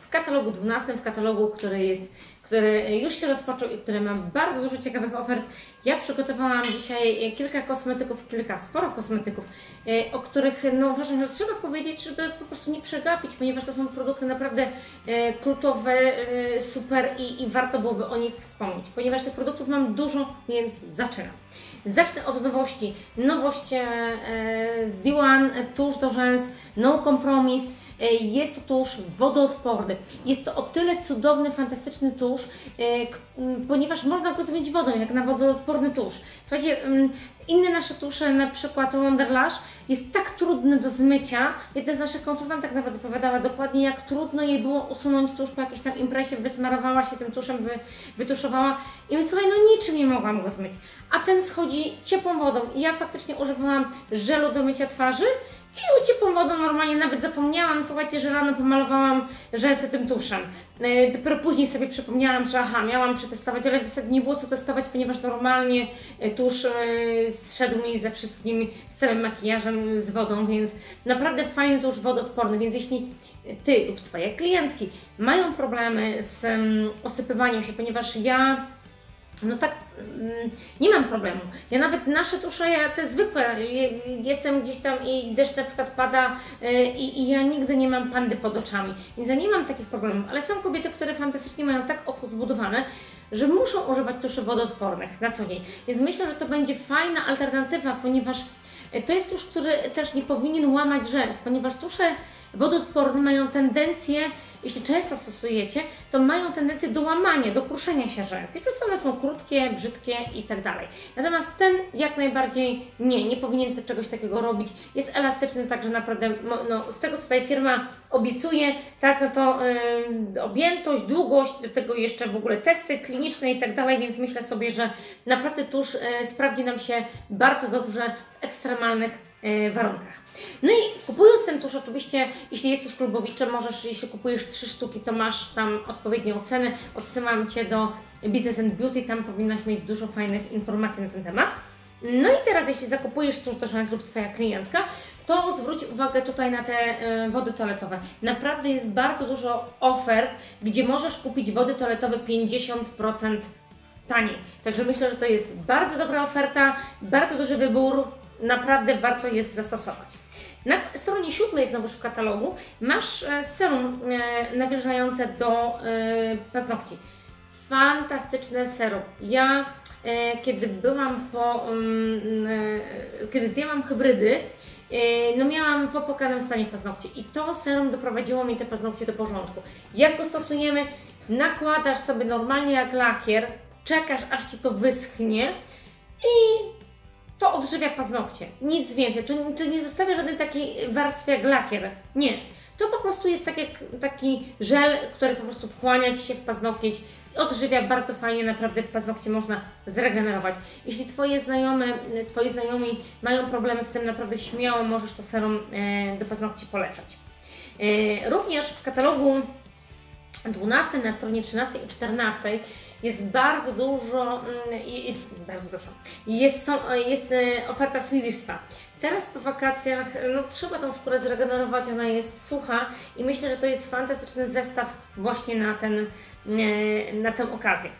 w katalogu 12, w katalogu, który jest który już się rozpoczął i który ma bardzo dużo ciekawych ofert. Ja przygotowałam dzisiaj kilka kosmetyków, kilka, sporo kosmetyków, e, o których no, uważam, że trzeba powiedzieć, żeby po prostu nie przegapić, ponieważ to są produkty naprawdę e, kultowe, e, super i, i warto byłoby o nich wspomnieć, ponieważ tych produktów mam dużo, więc zaczynam. Zacznę od nowości. Nowość z D1, tusz do rzęs, no compromise jest to tusz wodoodporny. Jest to o tyle cudowny, fantastyczny tusz, e, ponieważ można go zmyć wodą, jak na wodoodporny tusz. Słuchajcie, inne nasze tusze, na przykład Wonderlash, jest tak trudny do zmycia. Jedna z naszych konsultantek nawet opowiadała dokładnie, jak trudno jej było usunąć tusz po jakiejś tam imprezie, wysmarowała się tym tuszem, wy, wytuszowała i mówię, słuchaj, no niczym nie mogłam go zmyć. A ten schodzi ciepłą wodą i ja faktycznie używałam żelu do mycia twarzy i ciepłą wodą normalnie nawet zapomniałam, słuchajcie, że rano pomalowałam rzęsy tym tuszem. E, dopiero później sobie przypomniałam, że aha, miałam przetestować, ale w zasadzie nie było co testować, ponieważ normalnie e, tusz e, zszedł mi ze wszystkim, z całym makijażem, z wodą, więc naprawdę fajny tusz wodoodporny, więc jeśli Ty lub Twoje klientki mają problemy z um, osypywaniem się, ponieważ ja no tak, nie mam problemu. Ja nawet nasze tusze, ja te zwykłe, jestem gdzieś tam i deszcz na przykład pada y, i, i, ja nigdy nie mam pandy pod oczami, więc ja nie mam takich problemów, ale są kobiety, które fantastycznie mają tak oko zbudowane, że muszą używać tuszy wodoodpornych na co dzień. Więc myślę, że to będzie fajna alternatywa, ponieważ y, to jest tusz, który też nie powinien łamać rzęs, ponieważ tusze wodoodporne mają tendencję jeśli często stosujecie, to mają tendencję do łamania, do kruszenia się rzęs i przez to one są krótkie, brzydkie i tak dalej. Natomiast ten jak najbardziej nie, nie powinien czegoś takiego robić. Jest elastyczny, także naprawdę no, z tego co tutaj firma obiecuje, tak, no to yy, objętość, długość, do tego jeszcze w ogóle testy kliniczne i tak dalej, więc myślę sobie, że naprawdę tuż yy, sprawdzi nam się bardzo dobrze w ekstremalnych warunkach. No i kupując ten tusz, oczywiście, jeśli jesteś klubowiczem, możesz, jeśli kupujesz trzy sztuki, to masz tam odpowiednią cenę. Odsyłam Cię do Business and Beauty, tam powinnaś mieć dużo fajnych informacji na ten temat. No i teraz, jeśli zakupujesz tusz do szans lub Twoja klientka, to zwróć uwagę tutaj na te e, wody toaletowe. Naprawdę jest bardzo dużo ofert, gdzie możesz kupić wody toaletowe 50% taniej. Także myślę, że to jest bardzo dobra oferta, bardzo duży wybór, naprawdę warto jest zastosować. Na stronie siódmej znowu w katalogu masz e, serum e, nawilżające do e, paznokci. Fantastyczne serum. Ja kiedy byłam po, mm, kiedy zdjęłam hybrydy, no miałam w opłakanym stanie paznokci i to serum doprowadziło mi te paznokcie do porządku. Jak go stosujemy? Nakładasz sobie normalnie jak lakier, czekasz aż Ci to wyschnie i to odżywia paznokcie. Nic więcej. To, to nie zostawia żadnej takiej warstwy jak lakier. Nie. To po prostu jest tak jak, taki żel, który po prostu wchłania Ci się w paznokieć, odżywia bardzo fajnie, naprawdę paznokcie można zregenerować. Jeśli Twoje znajome, Twoi znajomi mają problemy z tym, naprawdę śmiało możesz to serum e, do paznokci polecać. E, również w katalogu 12 na stronie 13 i 14 jest bardzo dużo, mm, jest bardzo dużo, jest, są, jest e, oferta Spa. Teraz po wakacjach, no trzeba tą skórę zregenerować, ona jest sucha i myślę, że to jest fantastyczny zestaw właśnie na, ten, e, na tę okazję.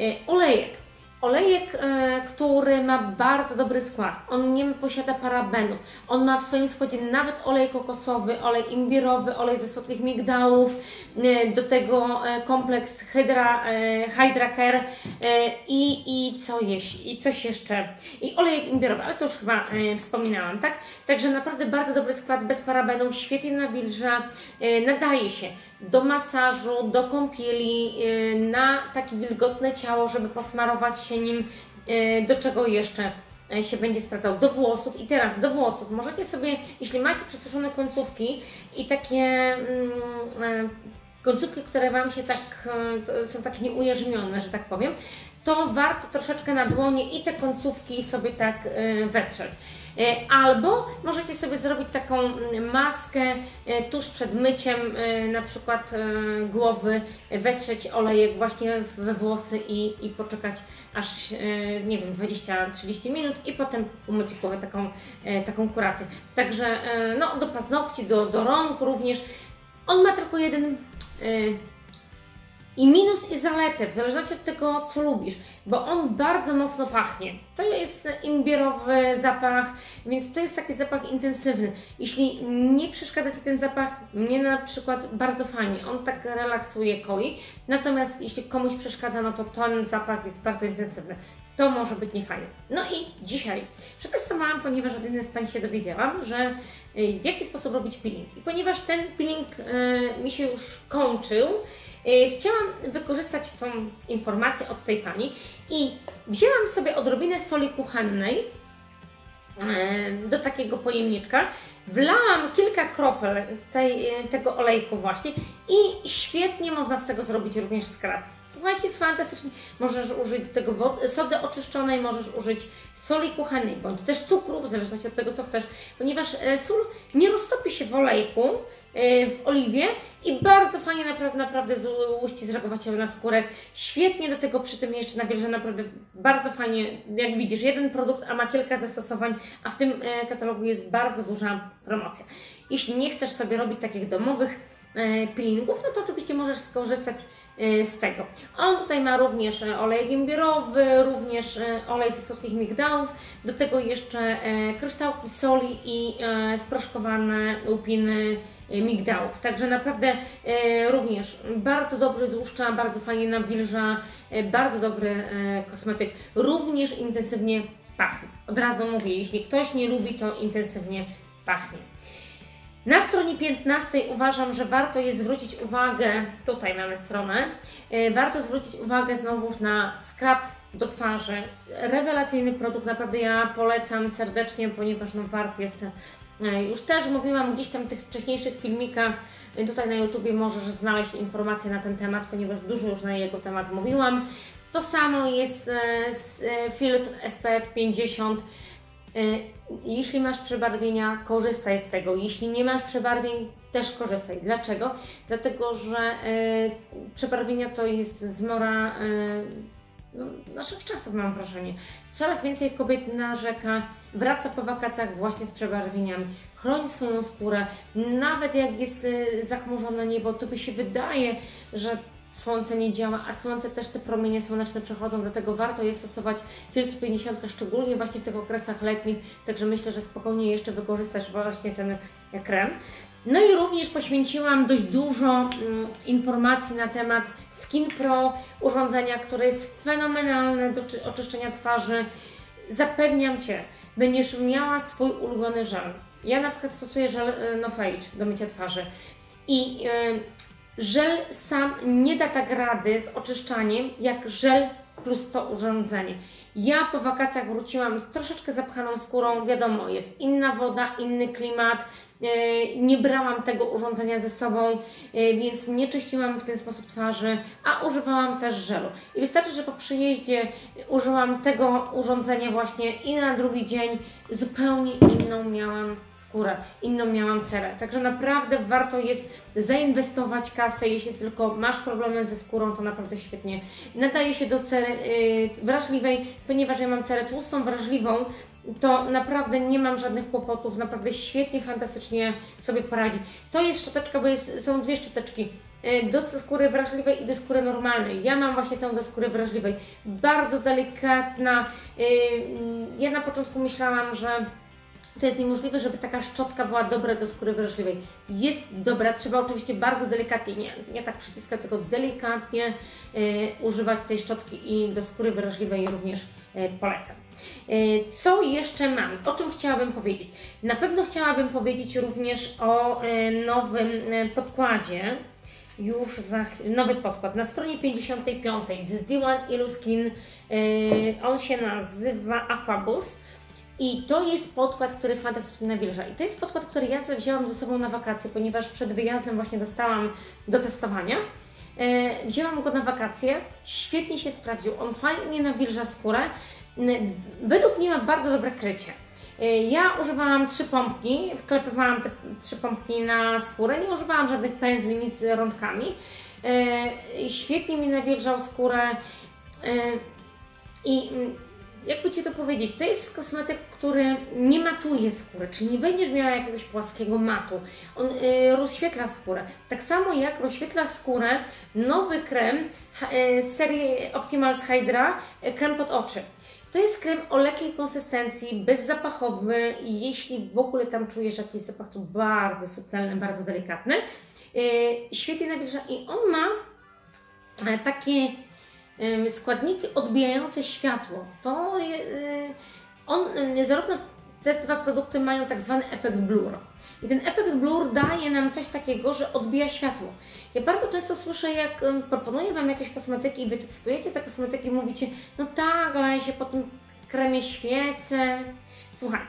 E, olejek. Olejek, e, który ma bardzo dobry skład. On nie posiada parabenów. On ma w swoim składzie nawet olej kokosowy, olej imbirowy, olej ze słodkich migdałów, e, do tego e, kompleks Hydra, Hydra Care i, i, co jeść, i coś jeszcze. I olej imbirowy, ale to już chyba wspominałam, tak? Także naprawdę bardzo dobry skład, bez parabenów, świetnie nawilża, nadaje się do masażu, do kąpieli, na takie wilgotne ciało, żeby posmarować się się nim, e, do czego jeszcze e, się będzie sprawdzał, do włosów. I teraz do włosów możecie sobie, jeśli macie przesuszone końcówki i takie mm, e, końcówki, które Wam się tak, są tak nieujarzmione, że tak powiem, to warto troszeczkę na dłonie i te końcówki sobie tak wetrzeć. E, albo możecie sobie zrobić taką mm, maskę e, tuż przed myciem, e, na przykład głowy, wetrzeć olejek właśnie we włosy i, i poczekać aż, nie wiem, 20-30 minut i potem umyć głowę taką, taką kurację. Także no, do paznokci, do, do rąk również. On ma tylko jeden i minus i zaletę, w zależności od tego, co lubisz, bo on bardzo mocno pachnie. To jest imbierowy zapach, więc to jest taki zapach intensywny. Jeśli nie przeszkadza Ci ten zapach, mnie na przykład bardzo fajnie, on tak relaksuje, koi. Natomiast jeśli komuś przeszkadza, no to ten zapach jest bardzo intensywny. To może być niefajne. No i dzisiaj przetestowałam, ponieważ od jednej z Pań się dowiedziałam, że y, w jaki sposób robić peeling. I ponieważ ten peeling y, mi się już kończył, chciałam wykorzystać tą informację od tej Pani i wzięłam sobie odrobinę soli kuchennej do takiego pojemniczka, wlałam kilka kropel tej, tego olejku właśnie i świetnie można z tego zrobić również skrab. Słuchajcie, fantastycznie. Możesz użyć tego wody, sody oczyszczonej, możesz użyć soli kuchennej, bądź też cukru, w zależności od tego, co chcesz, ponieważ e, sól nie roztopi się w olejku, w oliwie i bardzo fajnie naprawdę, naprawdę złuści zreagować na skórę. Świetnie do tego przy tym jeszcze nawilża, naprawdę bardzo fajnie, jak widzisz, jeden produkt, a ma kilka zastosowań, a w tym e, katalogu jest bardzo duża promocja. Jeśli nie chcesz sobie robić takich domowych peelingów, no to oczywiście możesz skorzystać z tego. On tutaj ma również e, olej imbierowy, również e, olej ze słodkich migdałów, do tego jeszcze e, kryształki soli i sproszkowane łupiny migdałów. Także naprawdę również bardzo dobrze złuszcza, bardzo fajnie nawilża, bardzo dobry kosmetyk. Również intensywnie pachnie. Od razu mówię, jeśli ktoś nie lubi, to intensywnie pachnie. Na stronie 15 uważam, że warto jest zwrócić uwagę, tutaj mamy stronę, warto zwrócić uwagę znowuż na skrab do twarzy. Rewelacyjny produkt, naprawdę ja polecam serdecznie, ponieważ no wart jest, już też mówiłam gdzieś tam w tych wcześniejszych filmikach, e, tutaj na YouTubie możesz znaleźć informacje na ten temat, ponieważ dużo już na jego temat mówiłam. To samo jest z filtr SPF 50, Y, jeśli masz przebarwienia, korzystaj z tego. Jeśli nie masz przebarwień, też korzystaj. Dlaczego? Dlatego, że y, przebarwienia to jest zmora y, no, naszych czasów, mam wrażenie. Coraz więcej kobiet narzeka, wraca po wakacjach właśnie z przebarwieniami, chroni swoją skórę. Nawet jak jest zachmurzone niebo, to by się wydaje, że słońce nie działa, a słońce też te promienie słoneczne przechodzą, dlatego warto jest stosować filtr 50, szczególnie właśnie w tych okresach letnich, także myślę, że spokojnie jeszcze wykorzystasz właśnie ten krem. No i również poświęciłam dość dużo mm, informacji na temat Skin Pro, urządzenia, które jest fenomenalne do oczyszczenia twarzy. Zapewniam Cię, będziesz miała swój ulubiony żel. Ja na przykład stosuję żel y, No Fage do mycia twarzy i yy, Żel sam nie da tak rady z oczyszczaniem, jak żel plus to urządzenie. Ja po wakacjach wróciłam z troszeczkę zapchaną skórą, wiadomo, jest inna woda, inny klimat, e, nie brałam tego urządzenia ze sobą, e, więc nie czyściłam w ten sposób twarzy, a używałam też żelu. I wystarczy, że po przyjeździe użyłam tego urządzenia właśnie i na drugi dzień zupełnie inną miałam skórę, inną miałam cerę. Także naprawdę warto jest zainwestować kasę, jeśli tylko masz problemy ze skórą, to naprawdę świetnie nadaje się do cery yy, wrażliwej, ponieważ ja mam cerę tłustą, wrażliwą, to naprawdę nie mam żadnych kłopotów, naprawdę świetnie, fantastycznie sobie poradzi. To jest szczoteczka, bo jest, są dwie szczoteczki y, do skóry wrażliwej i do skóry normalnej. Ja mam właśnie tę do skóry wrażliwej. Bardzo delikatna. Y, ja na początku myślałam, że to jest niemożliwe, żeby taka szczotka była dobra do skóry wrażliwej. Jest dobra, trzeba oczywiście bardzo delikatnie, nie, nie tak przyciskać, tylko delikatnie y, używać tej szczotki i do skóry wrażliwej również polecam. Y, co jeszcze mam? O czym chciałabym powiedzieć? Na pewno chciałabym powiedzieć również o y, nowym y, podkładzie. Już za nowy podkład na stronie 55 z D1 Illuskin. On się nazywa Aquaboost i to jest podkład, który fantastycznie nawilża. I to jest podkład, który ja wzięłam ze sobą na wakacje, ponieważ przed wyjazdem właśnie dostałam do testowania. E, wzięłam go na wakacje, świetnie się sprawdził. On fajnie nawilża skórę. Według mnie ma bardzo dobre krycie. E, ja używałam trzy pompki, wklepywałam te trzy pompki na skórę, nie używałam żadnych pędzli, nic z rączkami. E, świetnie mi nawilżał skórę e, i jakby Ci to powiedzieć, to jest kosmetyk, który nie matuje skóry, czyli nie będziesz miała jakiegoś płaskiego matu. On y, rozświetla skórę. Tak samo jak rozświetla skórę nowy krem y, z serii Optimals Hydra, y, krem pod oczy. To jest krem o lekkiej konsystencji, bezzapachowy i jeśli w ogóle tam czujesz jakiś zapach, to bardzo subtelny, bardzo delikatny. Yy, świetnie nawilża i on ma e, takie składniki odbijające światło. To yy, on, zarówno te dwa produkty mają tak zwany efekt blur. I ten efekt blur daje nam coś takiego, że odbija światło. Ja bardzo często słyszę, jak proponuję Wam jakieś kosmetyki i Wy testujecie te kosmetyki i mówicie, no tak, ale ja się po tym kremie świecę. Słuchaj,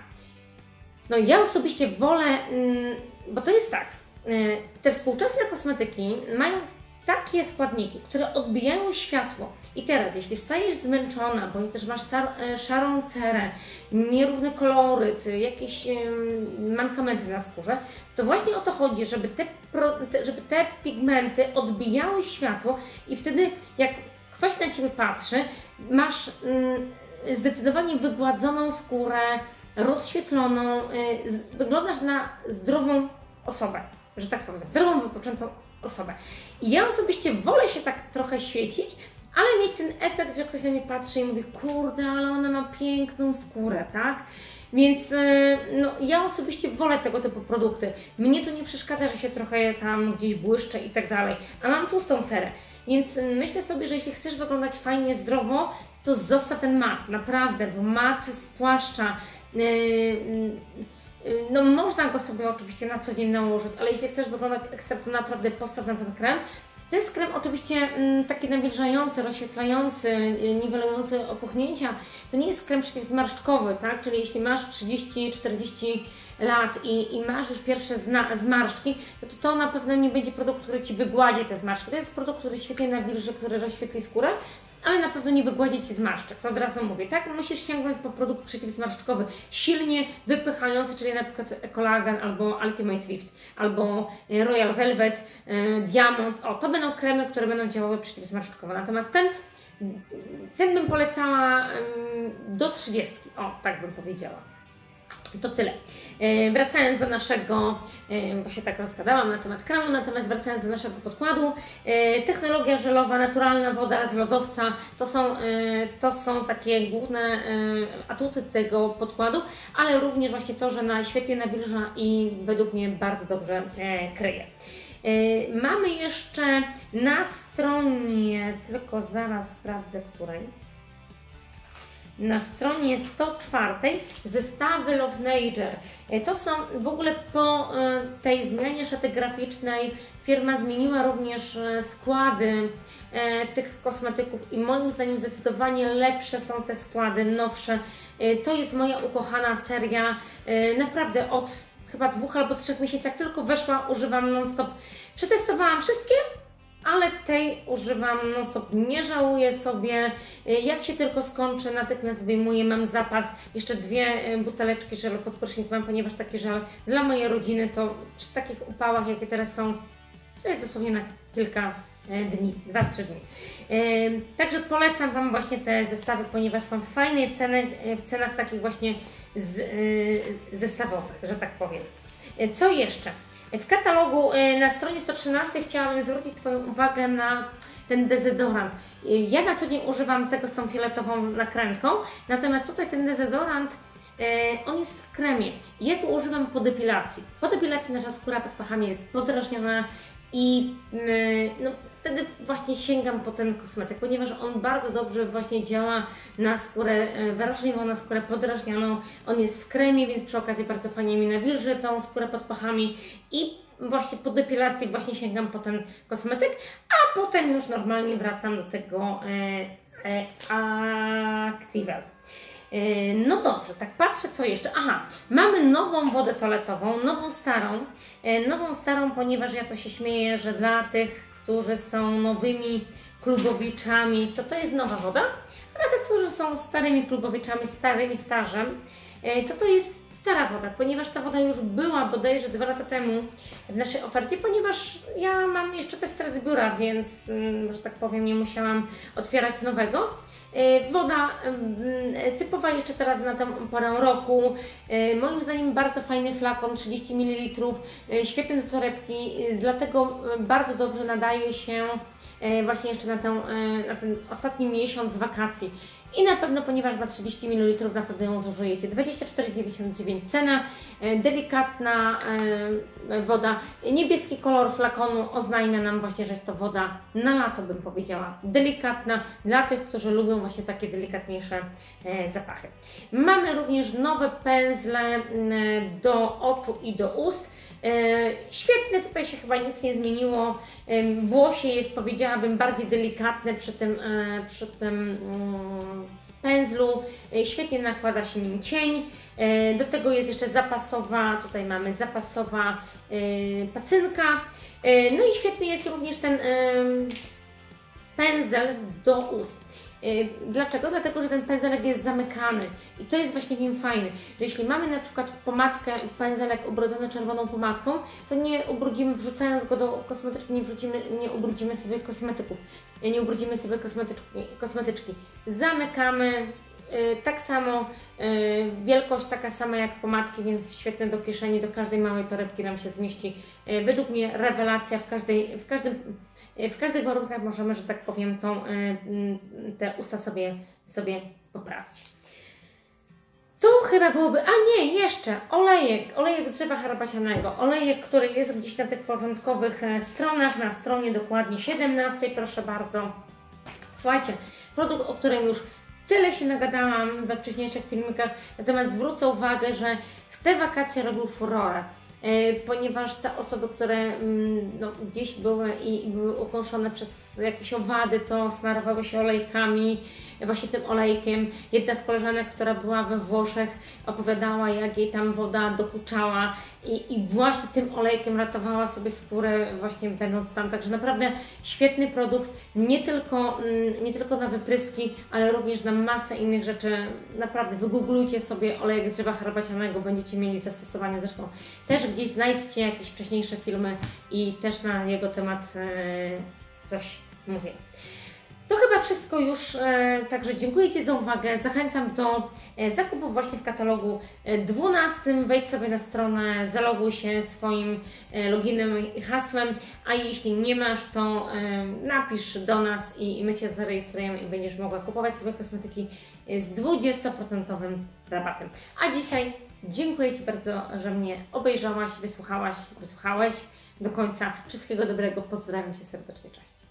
no ja osobiście wolę, mm, bo to jest tak, y, te współczesne kosmetyki mają takie składniki, które odbijają światło. I teraz, jeśli wstajesz zmęczona, bo też masz e, szarą cerę, nierówny koloryt, jakieś mankamenty na skórze, to właśnie o to chodzi, żeby te, żeby te pigmenty odbijały światło i wtedy jak ktoś na Ciebie patrzy, masz mm, zdecydowanie wygładzoną skórę, rozświetloną, y, wyglądasz na zdrową osobę, że tak powiem, zdrową, wypoczętą osobę. I ja osobiście wolę się tak trochę świecić, ale mieć ten efekt, że ktoś na mnie patrzy i mówi, kurde, ale ona ma piękną skórę, tak? Więc y, no, ja osobiście wolę tego typu produkty. Mnie to nie przeszkadza, że się trochę tam gdzieś błyszczę i tak dalej, a mam tłustą cerę. Więc myślę sobie, że jeśli chcesz wyglądać fajnie, zdrowo, to zostaw ten mat, naprawdę, bo mat spłaszcza. No można go sobie oczywiście na co dzień nałożyć, ale jeśli chcesz wyglądać ekstra, to naprawdę postaw na ten krem. To jest krem oczywiście mm, taki nawilżający, rozświetlający, y, niwelujący opuchnięcia. To nie jest krem przeciwzmarszczkowy, tak? Czyli jeśli masz 30-40 lat i, i masz już pierwsze zna, zmarszczki, to, to to na pewno nie będzie produkt, który Ci wygładzi te zmarszczki. To jest produkt, który świetnie nawilży, który rozświetli skórę, ale na pewno nie wygładzi Ci zmarszczek, to od razu mówię, tak? Musisz sięgnąć po produkt przeciwzmarszczkowy, silnie wypychający, czyli na przykład Collagen albo Ultimate Lift, albo e, Royal Velvet, e, Diamond, o, to będą kremy, które będą działały przeciwzmarszczkowo, natomiast ten ten bym polecała do 30, o, tak bym powiedziała. To tyle. E, wracając do naszego, e, bo się tak rozgadałam na temat kremu, natomiast wracając do naszego podkładu, e, technologia żelowa, naturalna woda z lodowca, to są, to są takie główne atuty tego podkładu, ale również właśnie to, że na świetnie nawilża i według mnie bardzo dobrze kryje. Mamy jeszcze na stronie, tylko zaraz sprawdzę której na stronie 104 zestawy Love Nature. E, to są w ogóle po e, tej zmianie szaty graficznej firma zmieniła również e, składy tych kosmetyków i moim zdaniem zdecydowanie lepsze są te składy, nowsze. To jest moja ukochana seria, naprawdę od chyba dwóch albo trzech miesięcy, jak tylko weszła, używam non-stop. Przetestowałam wszystkie, ale tej używam non stop, nie żałuję sobie. Jak się tylko skończy, natychmiast wyjmuję, mam zapas, jeszcze dwie e, buteleczki żelu pod mam, ponieważ taki żel dla mojej rodziny to przy takich upałach, jakie teraz są, to jest dosłownie na kilka e, dni, 2-3 dni. Także polecam Wam właśnie te zestawy, ponieważ są fajne ceny, w cenach takich właśnie z, zestawowych, że tak powiem. Co jeszcze? W katalogu y, na stronie 113 chciałabym zwrócić Twoją uwagę na ten dezodorant. Y, ja na co dzień używam tego z tą fioletową nakrętką, natomiast tutaj ten dezodorant y, on jest w kremie. Ja go używam po depilacji. Po depilacji nasza skóra pod pachami jest podrażniona i no, wtedy właśnie sięgam po ten kosmetyk, ponieważ on bardzo dobrze właśnie działa na skórę wrażliwą, na skórę podrażnioną. On jest w kremie, więc przy okazji bardzo fajnie mi nawilży tą skórę pod pachami i właśnie po depilacji właśnie sięgam po ten kosmetyk, a potem już normalnie wracam do tego e, e, Activel. E, no dobrze, tak patrzę co jeszcze. Aha, mamy nową wodę toaletową, nową starą. E, nową starą, ponieważ ja to się śmieję, że dla tych którzy są nowymi klubowiczami, to to jest nowa woda, a dla tych, którzy są starymi klubowiczami, starymi stażem, e, to to jest stara woda, ponieważ ta woda już była bodajże dwa lata temu w naszej ofercie, ponieważ ja mam jeszcze tester z biura, więc, mm, że tak powiem, nie musiałam otwierać nowego. E, Woda mm, typowa jeszcze teraz na tę porę roku. E, Moim zdaniem bardzo fajny flakon, 30 ml, e, świetne do torebki, e, dlatego e, bardzo dobrze nadaje się e, właśnie jeszcze na, tę, e, na ten ostatni miesiąc wakacji. I na pewno, ponieważ ma 30 ml, na pewno ją zużyjecie. 24,99 cena, e, delikatna e, woda. Niebieski kolor flakonu oznajmia nam właśnie, że jest to woda na lato, bym powiedziała. Delikatna dla tych, którzy lubią właśnie takie delikatniejsze e, zapachy. Mamy również nowe pędzle do oczu i do ust. E, Świetne, tutaj się chyba nic nie zmieniło. Włosie jest, powiedziałabym, bardziej delikatne przy tym, e, przy tym mm, pędzlu. E, Świetnie nakłada się nim cień. Do tego jest jeszcze zapasowa, tutaj mamy zapasowa pacynka. No i świetny jest również ten pędzel do ust. Y, Dlaczego? Dlatego, że ten pędzelek jest zamykany i to jest właśnie w nim fajne. Że jeśli mamy na przykład pomadkę, pędzelek ubrudzony czerwoną pomadką, to nie ubrudzimy, wrzucając go do kosmetyczki, nie, wrzucimy, nie ubrudzimy sobie kosmetyków, y, nie ubrudzimy sobie kosmetyczki. kosmetyczki. Zamykamy, y, tak samo, wielkość taka sama jak pomadki, więc świetne do kieszeni, do każdej małej torebki nam się zmieści. Według mnie rewelacja w każdej, w każdym w każdych warunkach możemy, że tak powiem, tą, y, mm, te usta sobie, sobie poprawić. To chyba byłoby, a nie, jeszcze olejek, olejek drzewa herbacianego, olejek, który jest gdzieś na tych początkowych e, stronach, na stronie dokładnie 17, proszę bardzo. Słuchajcie, produkt, o którym już tyle się nagadałam we wcześniejszych filmikach, natomiast zwrócę uwagę, że w te wakacje robił furorę. E, ponieważ te osoby, które mm, no, gdzieś były i, były ukąszone przez jakieś owady, to smarowały się olejkami, właśnie tym olejkiem. Jedna z koleżanek, która była we Włoszech, opowiadała, jak jej tam woda dokuczała i, i właśnie tym olejkiem ratowała sobie skórę, właśnie będąc tam. Także naprawdę świetny produkt, nie tylko, mm, nie tylko na wypryski, ale również na masę innych rzeczy. Naprawdę wygooglujcie sobie olejek z drzewa herbacianego, będziecie mieli zastosowanie. Zresztą też gdzieś znajdźcie jakieś wcześniejsze filmy i też na jego temat e, coś mówię. To chyba wszystko już, e, także dziękuję Ci za uwagę. Zachęcam do e, zakupów właśnie w katalogu e, 12. Wejdź sobie na stronę, zaloguj się swoim loginem i hasłem, a jeśli nie masz, to napisz do nas i, my Cię zarejestrujemy i będziesz mogła kupować sobie kosmetyki z 20% rabatem. A dzisiaj dziękuję Ci bardzo, że mnie obejrzałaś, wysłuchałaś, wysłuchałeś do końca. Wszystkiego dobrego, pozdrawiam Cię serdecznie, cześć.